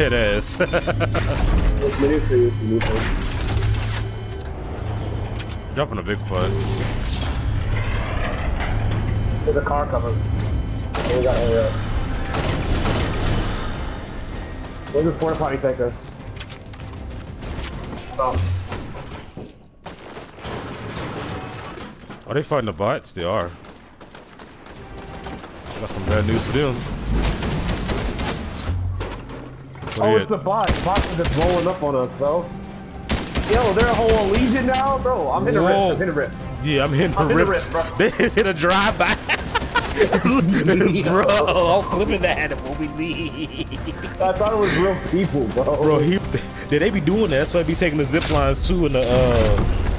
It is. There's minis for you if you need them. Dropping a big foot. There's a car coming. Oh, we got area. Where's the porta potty take us? Oh, Are they fighting the bots? They are. Got some bad news for them. What oh do it's the bots. Bots are just rolling up on us, bro. Yo, they're a whole legion now, bro. I'm in a rip. I'm in a rip. Yeah, I'm hitting I'm the in rip, bro. They just hit a drive by. bro, I'm flipping that when we leave. I thought it was real people, bro. Bro, he, did they be doing that? That's why they be taking the zip lines too in the uh